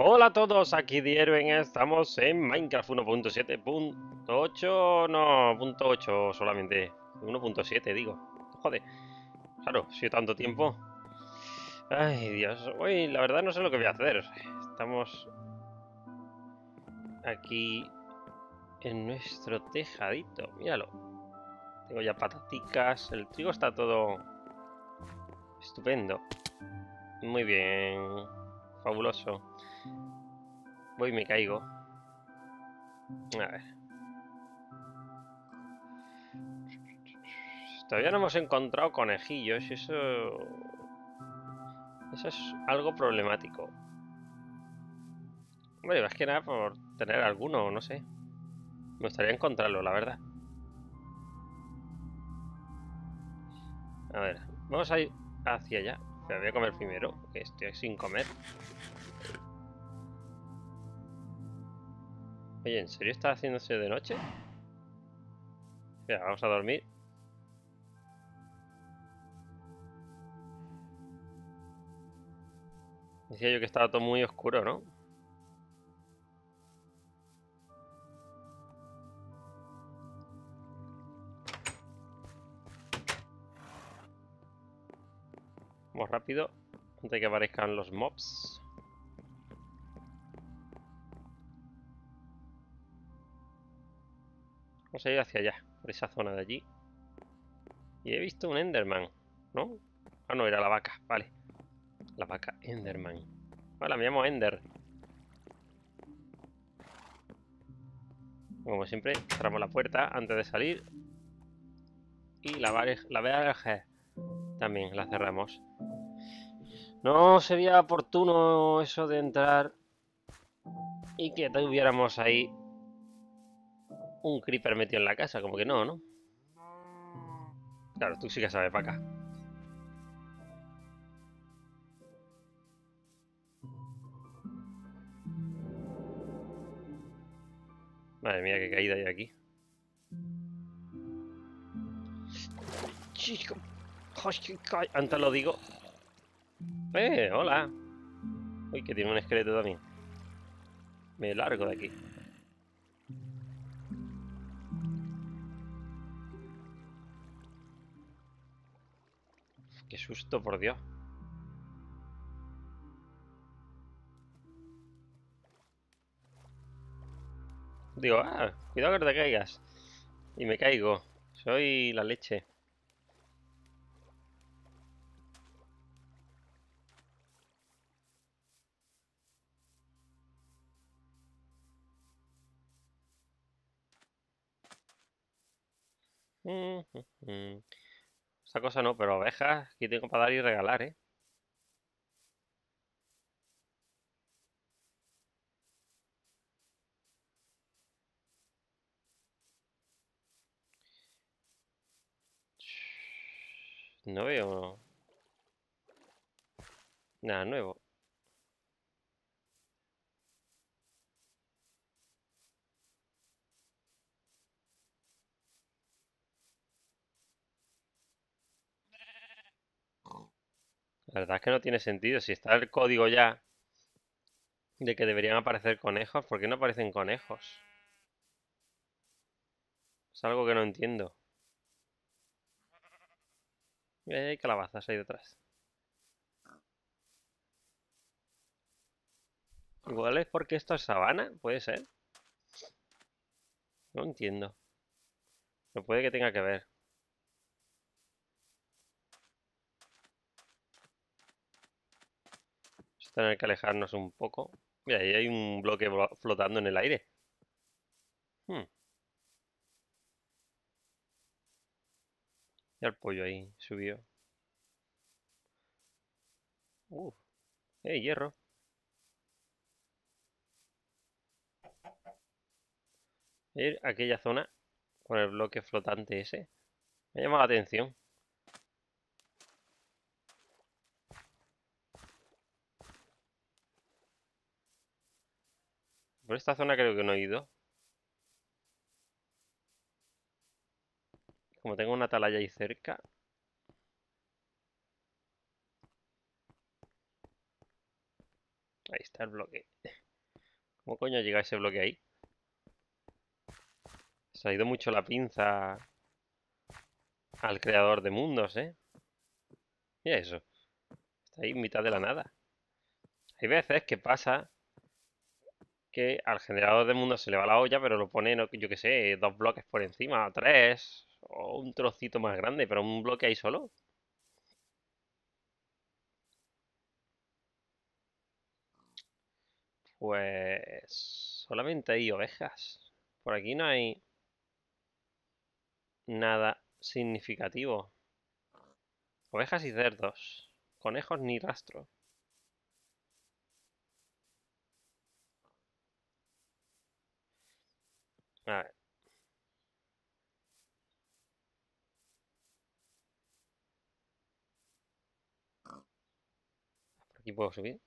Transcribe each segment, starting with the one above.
Hola a todos, aquí Dierven, estamos en Minecraft 1.7.8, no, .8 solamente, 1.7 digo, joder, claro, si tanto tiempo. Ay, Dios, hoy la verdad no sé lo que voy a hacer, estamos aquí en nuestro tejadito, míralo. Tengo ya pataticas, el trigo está todo estupendo. Muy bien, fabuloso. Voy y me caigo. A ver. Todavía no hemos encontrado conejillos eso... Eso es algo problemático. Bueno, más que nada por tener alguno, no sé. Me gustaría encontrarlo, la verdad. A ver, vamos a ir hacia allá. Pero voy a comer primero, que estoy sin comer. Oye, ¿en serio está haciéndose de noche? Mira, vamos a dormir. Decía yo que estaba todo muy oscuro, ¿no? Vamos rápido, antes de que aparezcan los mobs. Vamos a ir hacia allá, por esa zona de allí. Y he visto un Enderman, ¿no? Ah, no, era la vaca, vale. La vaca Enderman. Vale, me llamo Ender. Como siempre, cerramos la puerta antes de salir. Y la, la también la cerramos. No sería oportuno eso de entrar y que tuviéramos ahí un creeper metido en la casa, como que no, ¿no? Claro, tú sí que sabes para acá. Madre mía, qué caída hay aquí. Chico. Antes lo digo. ¡Eh! ¡Hola! Uy, que tiene un esqueleto también. Me largo de aquí. ¡Qué susto, por Dios! Digo, ah, cuidado que te caigas. Y me caigo. Soy la leche. Cosa no, pero ovejas aquí tengo para dar y regalar, ¿eh? No veo nada nuevo. La verdad es que no tiene sentido. Si está el código ya de que deberían aparecer conejos, ¿por qué no aparecen conejos? Es algo que no entiendo. Mira, hay calabazas ahí detrás. Igual es porque esto es sabana, puede ser. No entiendo. No puede que tenga que ver. Tener que alejarnos un poco. Mira, ahí hay un bloque flotando en el aire. Hmm. Y el pollo ahí subió. Uh, ¡Eh, hierro! Ir a aquella zona con el bloque flotante ese. Me llama la atención. Por esta zona creo que no he ido. como tengo una atalaya ahí cerca. Ahí está el bloque. ¿Cómo coño llega ese bloque ahí? Se ha ido mucho la pinza al creador de mundos, ¿eh? Mira eso. Está ahí en mitad de la nada. Hay veces que pasa que al generador de mundos se le va la olla, pero lo pone, yo que sé, dos bloques por encima, tres, o un trocito más grande, pero un bloque ahí solo. Pues solamente hay ovejas. Por aquí no hay nada significativo. Ovejas y cerdos. Conejos ni rastro. A ver. Por aquí puedo subir.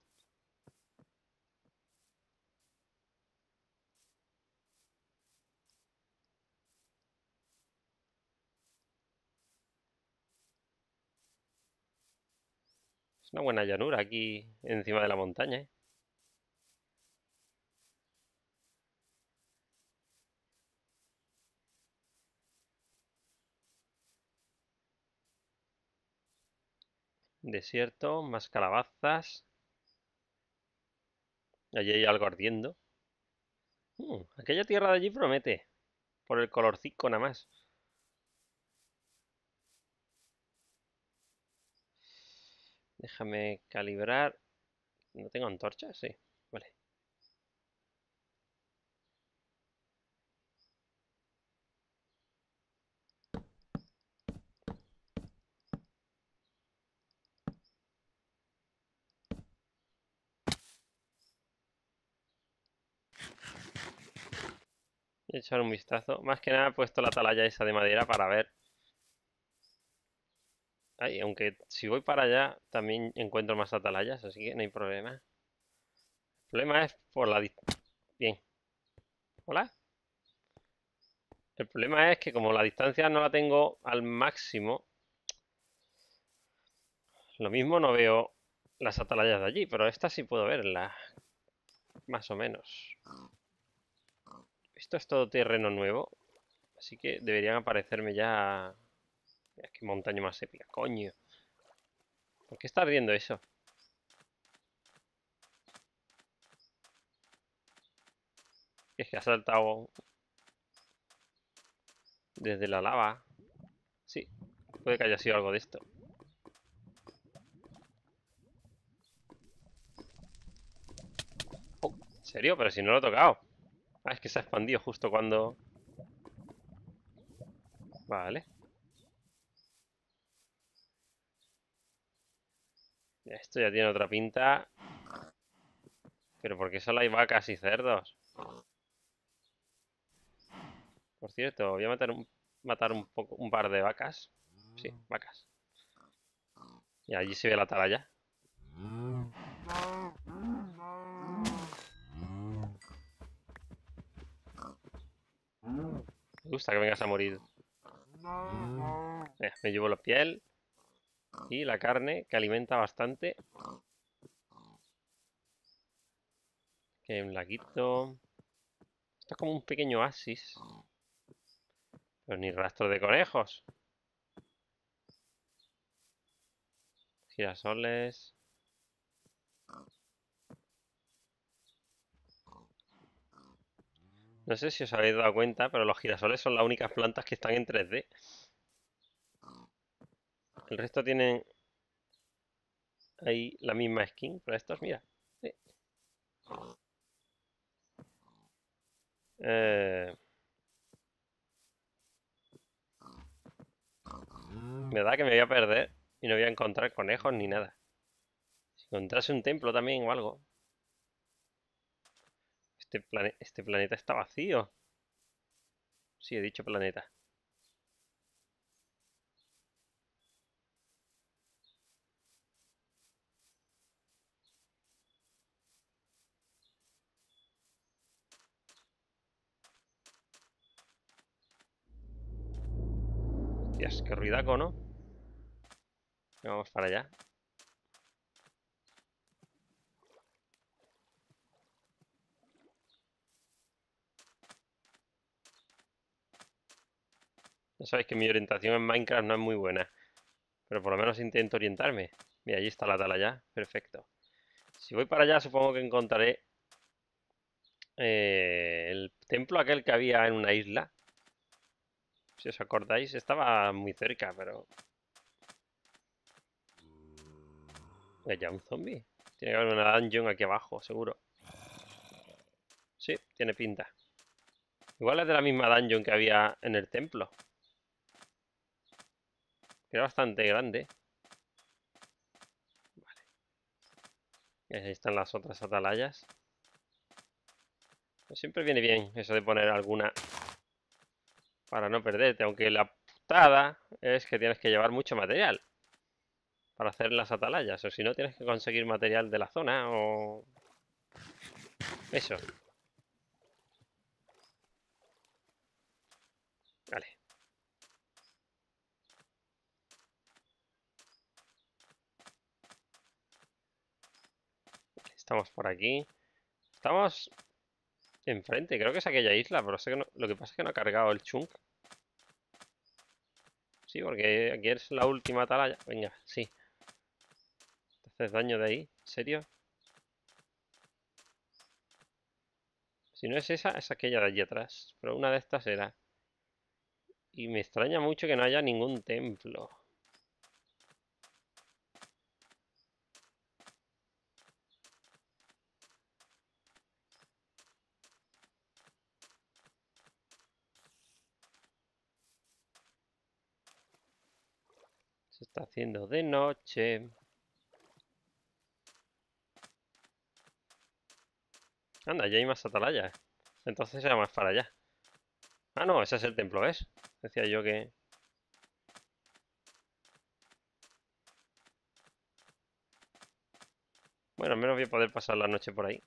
Es una buena llanura aquí encima de la montaña, ¿eh? Desierto, más calabazas. Allí hay algo ardiendo. Mm, aquella tierra de allí promete. Por el colorcico nada más. Déjame calibrar. ¿No tengo antorcha? Sí, vale. Voy a echar un vistazo. Más que nada he puesto la atalaya esa de madera para ver Ay, aunque si voy para allá también encuentro más atalayas, así que no hay problema. El problema es por la. Bien. ¿Hola? El problema es que como la distancia no la tengo al máximo, lo mismo no veo las atalayas de allí, pero esta sí puedo verla. Más o menos. Esto es todo terreno nuevo, así que deberían aparecerme ya es que montaña más épica, coño. ¿Por qué está ardiendo eso? Es que ha saltado desde la lava. Sí, puede que haya sido algo de esto. Oh, ¿En serio? Pero si no lo he tocado. Ah, es que se ha expandido justo cuando... Vale. Esto ya tiene otra pinta. Pero ¿por qué solo hay vacas y cerdos? Por cierto, voy a matar un, matar un, poco, un par de vacas. Sí, vacas. Y allí se ve la atalaya. Me gusta que vengas a morir. me llevo la piel. Y la carne que alimenta bastante. Que un laguito. Esto es como un pequeño oasis. Pero ni rastro de conejos. Girasoles. No sé si os habéis dado cuenta, pero los girasoles son las únicas plantas que están en 3D. El resto tienen ahí la misma skin, pero estos, mira. Eh, me da que me voy a perder y no voy a encontrar conejos ni nada. Si encontrase un templo también o algo. Este, este planeta está vacío. Sí, he dicho planeta. Hostias, qué ruidaco, ¿no? Vamos para allá. Ya sabéis que mi orientación en Minecraft no es muy buena. Pero por lo menos intento orientarme. Mira, allí está la atalaya. Perfecto. Si voy para allá, supongo que encontraré eh, el templo aquel que había en una isla. Si os acordáis, estaba muy cerca, pero... ¿Hay ya un zombie? Tiene que haber una dungeon aquí abajo, seguro. Sí, tiene pinta. Igual es de la misma dungeon que había en el templo. Era bastante grande. Vale. Ahí están las otras atalayas. Pues siempre viene bien eso de poner alguna para no perderte, aunque la putada es que tienes que llevar mucho material para hacer las atalayas, o si no tienes que conseguir material de la zona o... Eso. Vale. Estamos por aquí. Estamos enfrente. Creo que es aquella isla, pero sé que lo que pasa es que no ha cargado el chunk. Sí, porque aquí es la última atalaya. Venga, sí. Te haces daño de ahí. ¿En serio? Si no es esa, es aquella de allí atrás. Pero una de estas era. Y me extraña mucho que no haya ningún templo. Está haciendo de noche. Anda, ya hay más atalayas. Entonces será más para allá. Ah, no, ese es el templo, ¿ves? Decía yo que... Bueno, al menos voy a poder pasar la noche por ahí.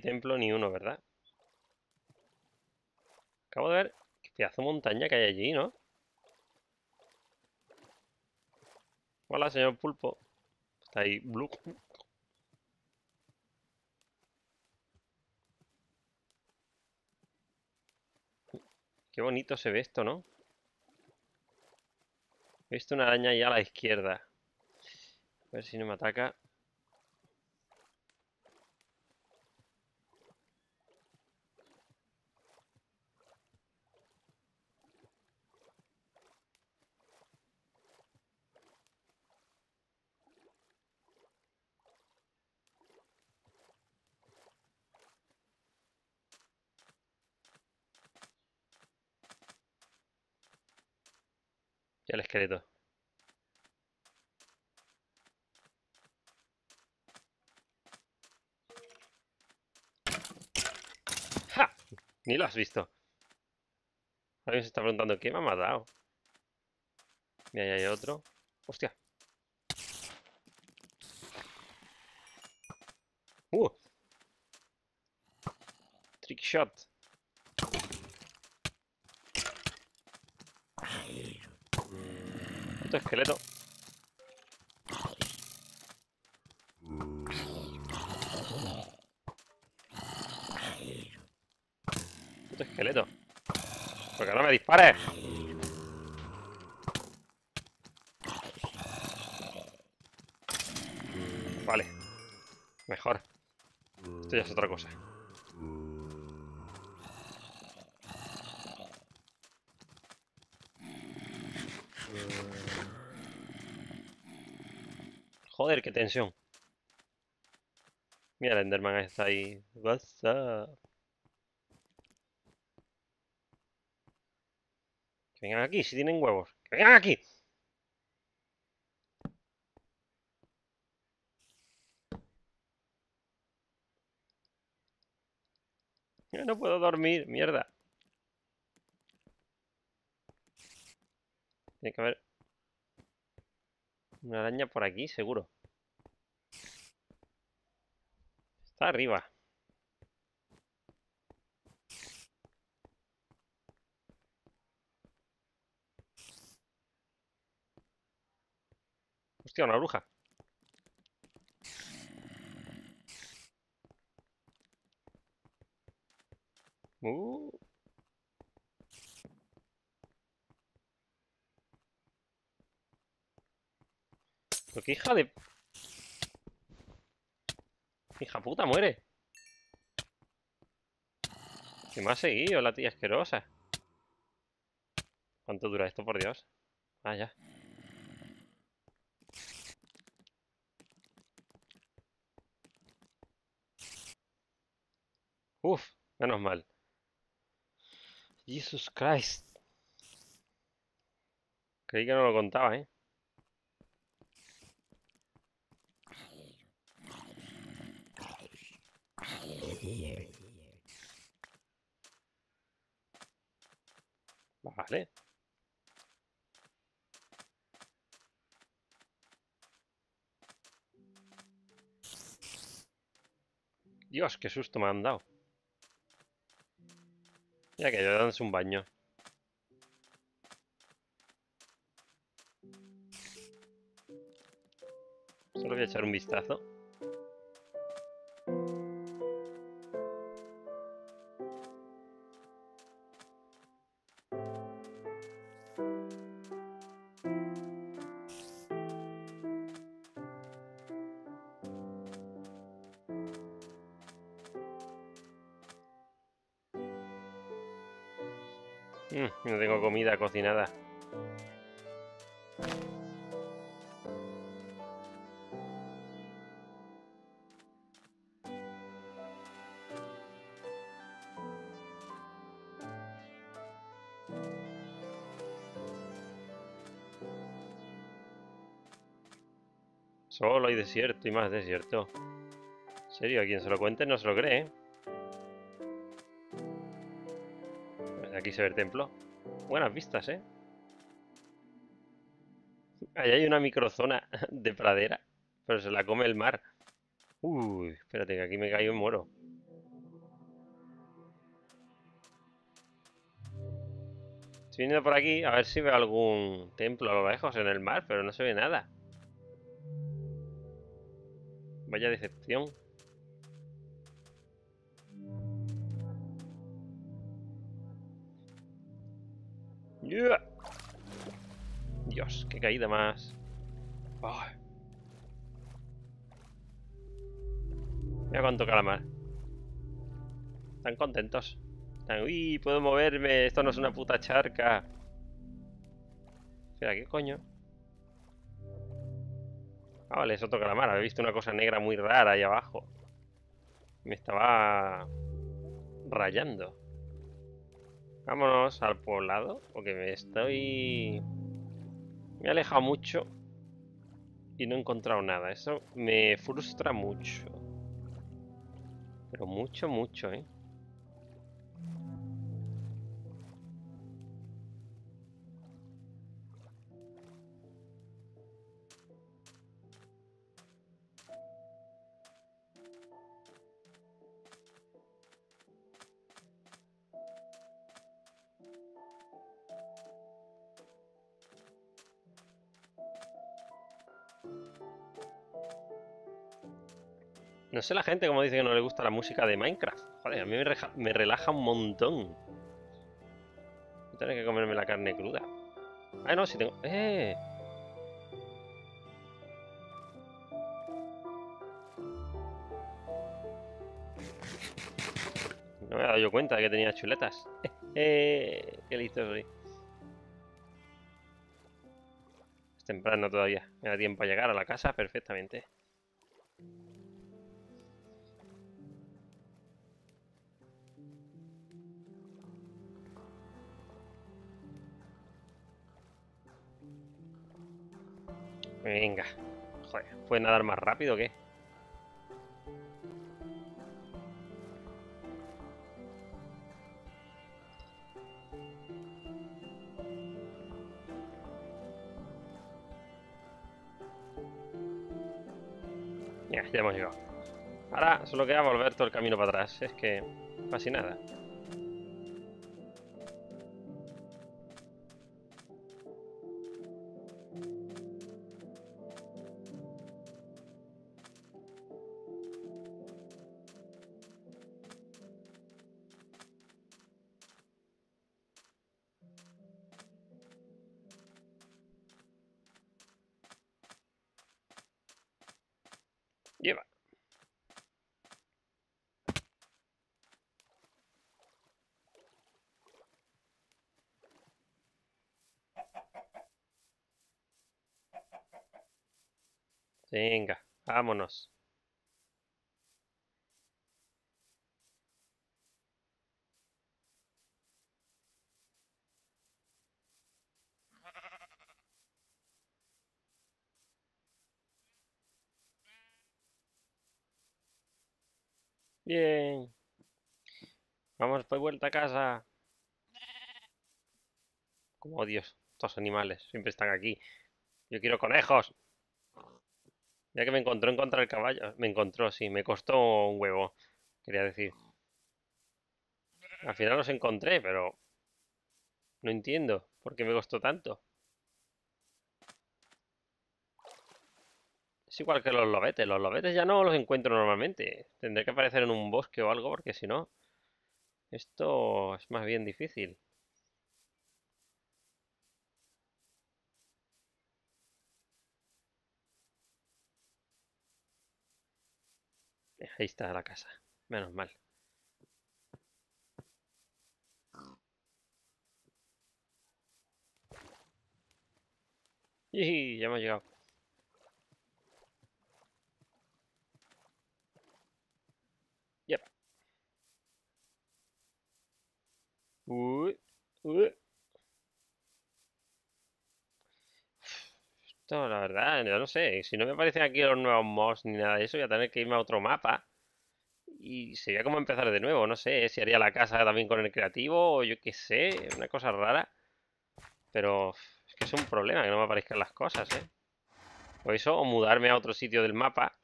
Templo ni uno, ¿verdad? Acabo de ver qué pedazo de montaña que hay allí, ¿no? Hola, señor pulpo. Está ahí. Blue. Qué bonito se ve esto, ¿no? He visto una araña ahí a la izquierda. A ver si no me ataca. Ya el esqueleto. ¡Ja! Ni lo has visto. Alguien se está preguntando, ¿qué me ha matado? Mira, ahí hay otro. ¡Hostia! ¡Uh! Trick shot. Puto esqueleto. Esqueleto. Porque no me dispares. Vale. Mejor. Esto ya es otra cosa. Joder, qué tensión. Mira, el Enderman está ahí. What's Que vengan aquí, si tienen huevos. ¡Que vengan aquí! Yo no puedo dormir, mierda. Tiene que haber Una araña por aquí, seguro. Está arriba. Una bruja. Uh. Pero hija de... Hija puta, muere. ¿Qué me ha seguido la tía asquerosa? ¿Cuánto dura esto, por Dios? Ah, ya. Uf, menos mal. Jesus Christ. Creí que no lo contaba, ¿eh? Vale. Dios, qué susto me han dado. Ya que yo dándose un baño. Solo voy a echar un vistazo. Mm, no tengo comida cocinada. Solo hay desierto y más desierto. Serio, a quien se lo cuente no se lo cree, Aquí se ve el templo. Buenas vistas, ¿eh? Ahí hay una microzona de pradera, pero se la come el mar. Uy, espérate, que aquí me caigo y muero. Estoy viniendo por aquí a ver si veo algún templo a lo lejos en el mar, pero no se ve nada. Vaya decepción. Dios, qué caída más. Mira cuánto calamar. Están contentos. Están, uy, puedo moverme. Esto no es una puta charca. Espera, ¿qué coño? Ah, vale, es otro calamar. Había visto una cosa negra muy rara ahí abajo. Me estaba rayando. Vámonos al poblado, porque me estoy... Me he alejado mucho y no he encontrado nada. Eso me frustra mucho. Pero mucho, mucho, ¿eh? No sé la gente como dice que no le gusta la música de Minecraft. Joder, a mí me, relaja un montón. Voy a tener que comerme la carne cruda. Ah, no, si tengo... ¡Eh! No me he dado yo cuenta de que tenía chuletas. ¡Eh! ¡Qué listo soy! Es temprano todavía. Me da tiempo a llegar a la casa perfectamente. Venga. Joder, ¿puede nadar más rápido o qué? Ya, ya hemos llegado. Ahora solo queda volver todo el camino para atrás. Es que casi nada. Venga, vámonos. Bien. Vamos de vuelta a casa. Como Dios, estos animales siempre están aquí. Yo quiero conejos. Ya que me encontró encontrar el caballo. Me encontró, sí, me costó un huevo. Quería decir. Al final los encontré, pero no entiendo por qué me costó tanto. Es igual que los lobetes. Los lobetes ya no los encuentro normalmente. Tendré que aparecer en un bosque o algo porque si no... Esto es más bien difícil. Ahí está la casa. Menos mal. Y ya hemos llegado. Yep. Uy, uy. Esto, la verdad, yo no sé. Si no me aparecen aquí los nuevos mods ni nada de eso, voy a tener que irme a otro mapa. Y sería como empezar de nuevo. No sé si haría la casa también con el creativo o yo qué sé. Una cosa rara. Pero es que es un problema que no me aparezcan las cosas, ¿eh? O eso, o mudarme a otro sitio del mapa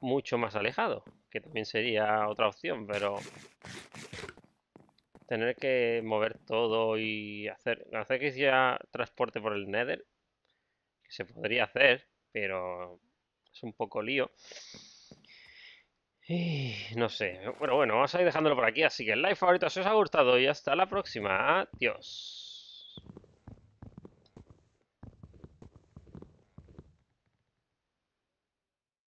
mucho más alejado, que también sería otra opción, pero tener que mover todo y hacer, hacer que sea transporte por el Nether, se podría hacer, pero es un poco lío. Y no sé, bueno, bueno, vamos a ir dejándolo por aquí, así que el like favorito si os ha gustado y hasta la próxima, adiós.